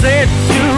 said to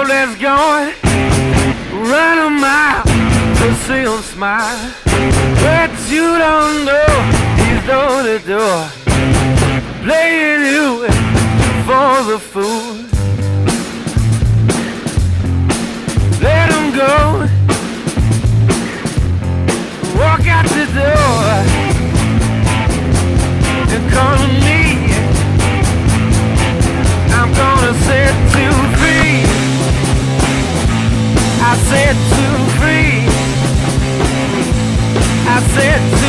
all that's. Run a mile to see him smile. But you don't know he's door the door. Playing you for the fool. set to free. I set